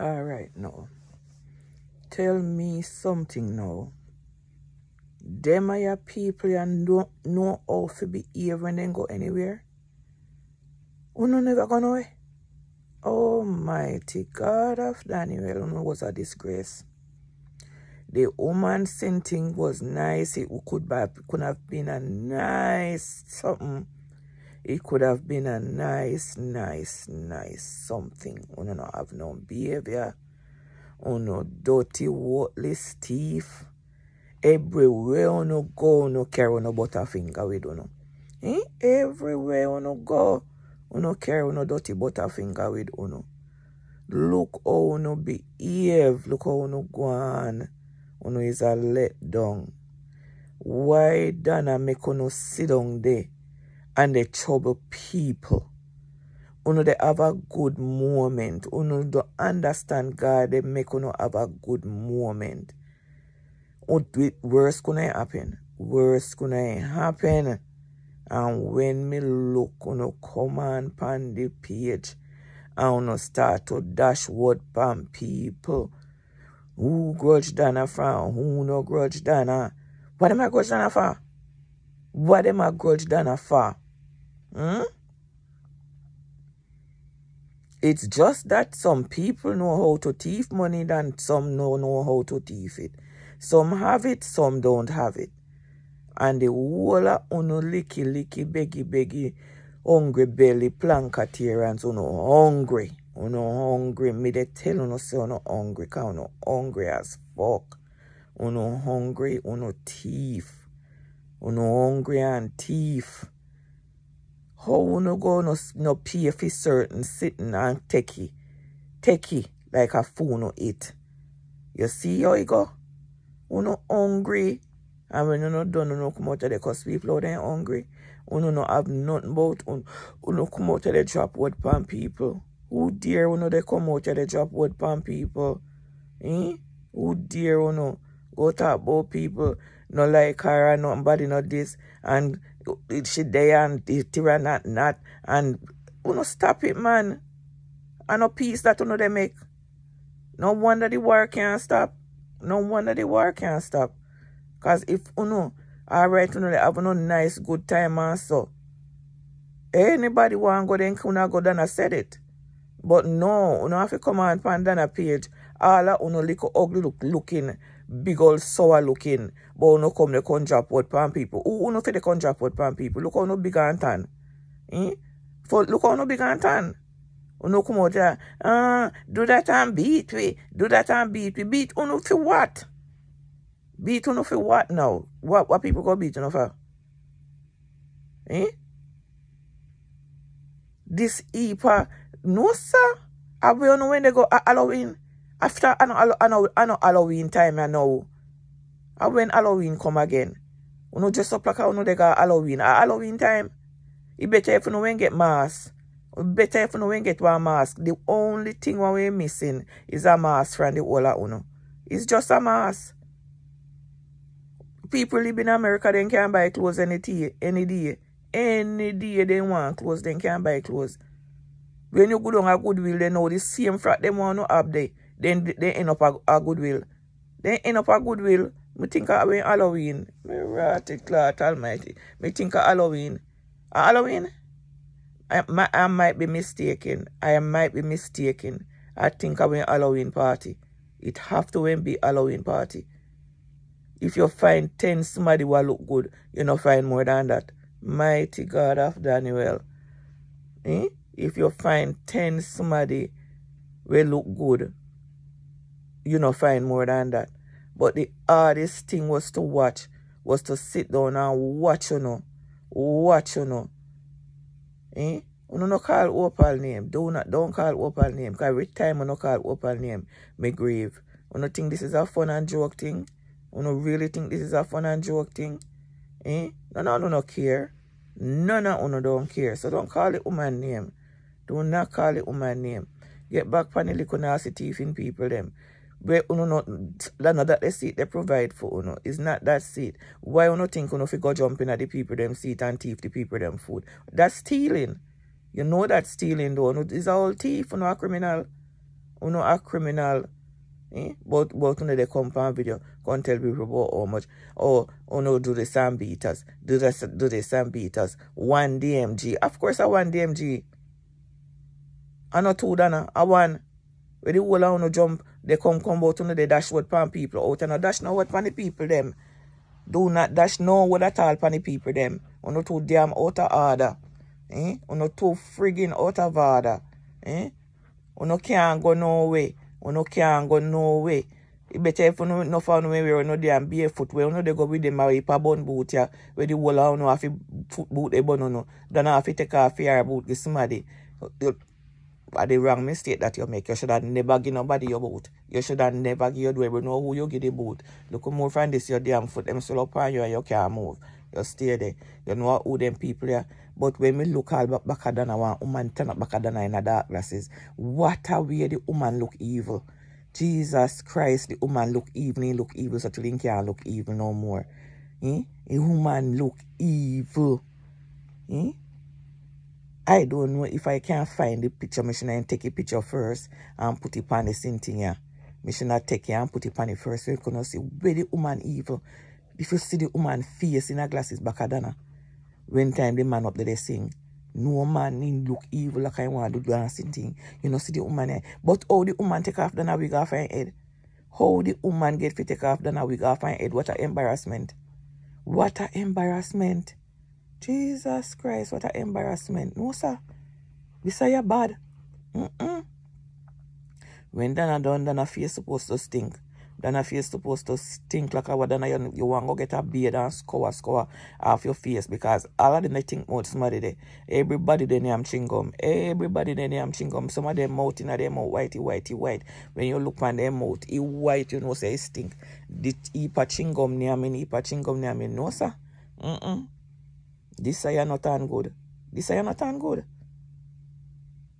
All right, now. Tell me something now. Them are your people and don't know how to behave when they go anywhere. Uno never gonna know. Almighty God of Daniel, Uno was a disgrace. The woman scenting was nice. It could could have been a nice something. It could have been a nice, nice, nice something. Uno not have no behavior. Uno dirty, worthless thief. Everywhere uno go, uno carry uno butterfinger with uno. Eh? Everywhere uno go, uno carry uno dirty butterfinger with uno. Look how uno behave. Look how uno go on. Uno is a letdown. Why Dana make uno sit down there and they trouble people? Uno they have a good moment. Uno don't understand God. They make uno have a good moment. What worse gonna happen. Worse gonna happen. And when me look uno come on pan the page and uno start to dashboard pan people. Who grudge Dana from? Who no grudge Dana? What am I grudge Dana for? What am I grudge Dana for? Hmm? It's just that some people know how to thief money than some know, know how to thief it. Some have it, some don't have it. And the whole uno licky licky beggy beggy hungry belly plankatarians uno hungry. Uno hungry. Me they tell uno say uno hungry cause uno hungry as fuck. Uno hungry, uno thief. Uno hungry and thief. How uno go no, no pay for certain sitting and techie. Techie like a fool no eat. You see how it go? Uno hungry. And when you not done, uno come out of the cause people out there hungry. Uno no have nothing about uno, uno come out of the drop word pan people. Who dare uno they come out of the drop word pan people? Eh? Who dare uno go talk about people no like her and nobody not this and she there and tira not and uno stop it man. And no peace that uno they make. No wonder the war can't stop. No wonder the war can't stop. Because if uno, alright, uno, they have no nice, good time and so. Anybody want go then, uno go down and said it. But no, uno have to come on Pandana page. All of uno look ugly look, looking, big old sour looking. But uno come the con drop pan people. Who uno for the con drop pan people? Look how uno big and tan. Eh? For, look how uno big and tan. Uno come out there, uh, do that and beat we. Do that and beat we. Beat uno for what? Beat uno for what now? What what people go beat uno for? Eh? This EPA, no sir. I will know when they go Halloween. After I know, I know, I know Halloween time I know. I when Halloween come again. Uno dress up like uno they got Halloween. At Halloween time, it better if you know when get mask. Better if you know when get one mask. The only thing we're missing is a mask from the whole of uno. It's just a mask. People live in America, they can buy clothes any day, any day. Any day they want clothes, they can buy clothes. When you go down a Goodwill, they know the same frat they want to have there. Then they end up a, a Goodwill. They end up a Goodwill. Me think of Halloween. Me ratty clot almighty. Me think of Halloween. A Halloween? I, my, I might be mistaken. I might be mistaken. I think of Halloween party. It have to be Halloween party. If you find 10 somebody who look good, you not find more than that. Mighty God of Daniel. Eh? If you find 10 somebody will look good, you not find more than that. But the hardest thing was to watch, was to sit down and watch, you know. Watch, you know. Eh? You no call Opal name. Do not, don't call Opal name. Because every time you no call Opal name, me grieve. You no think this is a fun and joke thing? You no really think this is a fun and joke thing? Eh? No, no, no, no care. None of you don't care. So don't call it woman name. Do not call it woman name. Get back on the little nasty thieving people them. Where uno not that that the seat they provide for uno. It's not that seat. Why uno think uno fi go jumping at the people them seat and thief the people them food? That's stealing. You know that stealing though. Uno is all thief, uno a criminal. Uno a criminal. Eh? But but when they come video, come tell people about how much. Oh, oh no, do the sand beaters. Do the do the sand beaters. One DMG. Of course I want DMG. I not two dana. I want where the whole of no jump, they come come out on the dashboard pan people out and a dash now what pan the people them. Do not dash no what at all pan the people them. Uno too damn out of order. Eh? Uno too friggin' out of order. Eh? Uno can't go no way. Uno can't go no way. It better if you no way where no damn barefoot where no they go with them a bun boot ya where the whole of no have to foot boot the bun no. Then have to take off your boot the somebody. But the wrong mistake that you make. You should have never give nobody your boot. You should have never give your. We know who you give the boot. Look more from this your damn foot. Them still up on you and you can't move. You stay there. You know who them people are. But when we look all back back than one woman turn up back than in the dark glasses, what a way the woman look evil. Jesus Christ, the woman look evil, he look evil, so he can't look evil no more. Eh? A woman look evil. Eh? I don't know if I can find the picture. I should take a picture first and put it on the same thing here. Should take it and put it on it first so you can see where the woman evil. If you see the woman face in her glasses back at when time the man up there they sing, no man in look evil like I want to do dancing thing. You know, see the woman there. But how the woman take off the wig off her head? How the woman get to take off the wig off her head? What a embarrassment. What a embarrassment. Jesus Christ, what a embarrassment. No, sir. This say you bad. Mm-mm. When Dana done, Dana face supposed to stink. If you're supposed to stink like a then you, you want to go get a beard and score score off your face because all of them they think about somebody there. Everybody they name chingum. Everybody they name chingum. Some of them mouth in them mouth whitey whitey white. When you look on them mouth, it white you know say it stink. The ipa chingum near me, ipa chingum near me. No sir. Mm-mm. This say not on good. This say not on good.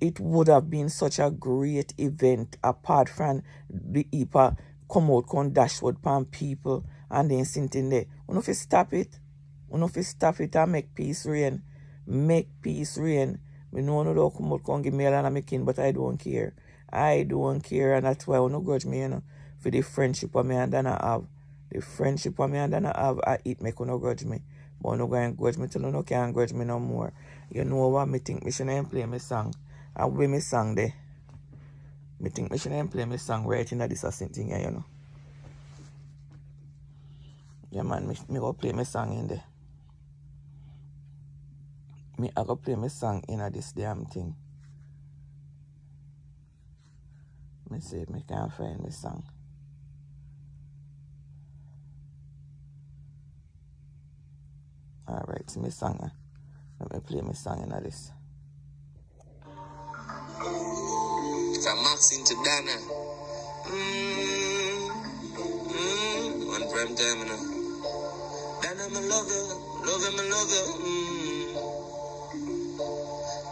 It would have been such a great event apart from the IPA come out, come dashboard pan people and then sitting there. We know if stop it. We know if stop it and make peace reign. Make peace reign. We know no don't come out, come give me a of making, but I don't care. I don't care and that's why I don't grudge me, you know, for the friendship of me and then I have. The friendship of me and then I have, I eat make no grudge me. But no go grudge me till you no can't grudge me no more. You know what me think me shouldn't play my song. I will be me song there. Me think me should play my song right in this same thing here, you know. Yeah man, me, me go play my song in there. Me I go play my song in this damn thing. Me see if me can find my song. Alright, so my song. Uh, let me play my song in this. From Maxine to Dana. Mm, mm, one prime time, you know. Dana, me love you. Love you, me love you. Mm.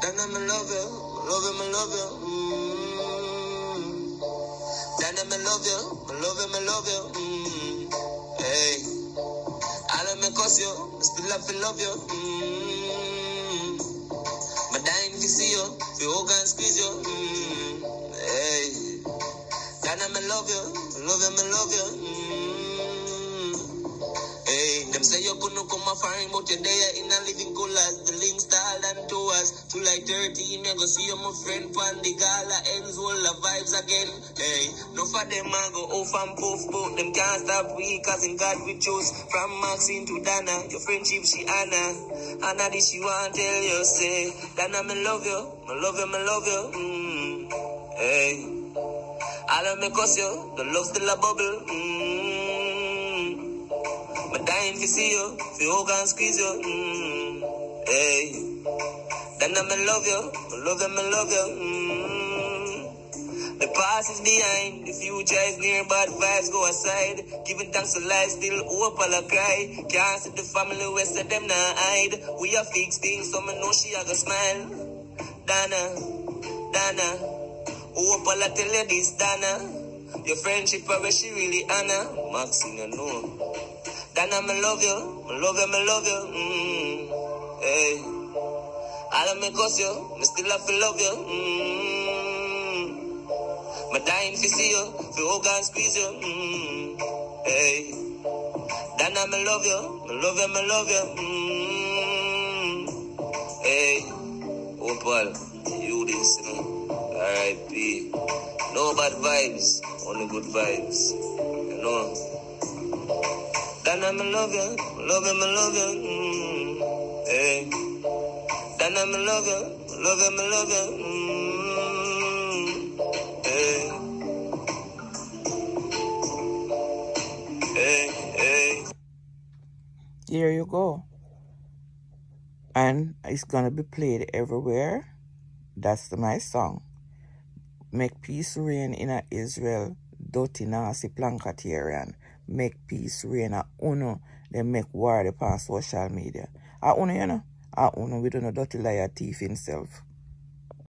Dana, me love you. Love you, me love you. Mm. Dana, me love you. Me love you, me love you. Mm. Hey. I let me cuss you. Still have to love you. Mm. But dying to see you. You hug and squeeze you. Mm. Hey, God, I love you, love you, me love you. Mm. Hey, them say you couldn't come a foreign, but you're there in a living colors. The style and tours. like 13, you go see you, my friend, pan the gala ends, all the vibes again. Hey, no for them, I go off and poof, but them can't stop we, cause in God we choose. From Maxine to Dana, your friendship, she Anna. Anna, this she want tell you, say, Dana, me love you, me love you, me love you. Mm. Hey, I don't make us you, the love still a bubble. Mm. But dying to see you, you hug and squeeze you. Mm. Hey, then I me love you, love you, me love you. The past is behind, the future is near, but vibes go aside. Giving thanks to life, still hope all I cry. Can't see the family, west of them not hide. We are fixed things, so me know she a go smile. Dana, Dana. Hope all I tell you this, Dana. Your friendship, I wish she really Anna. Maxine, you know. Dana, me love you. Me love you, me love you. Mm. Hey. Me. Me still have to love you. Mm. You, for all God squeeze you. Mm, hey. I me love you, me love you, me love you. Mm, hey. Oh, Paul, you this, know. R.I.P. No bad vibes, only good vibes. You know. I me love you, love you, me love you. Mm, hey. Then I me love you, love you, me love you. Mm, hey. Hey, hey. Here you go. And it's gonna be played everywhere. That's my song. Make peace reign in a Israel. Doti nasi plankatarian. Make peace reign a uno. Then make war upon social media. Uno, you know. A uno we don't know liar thief himself.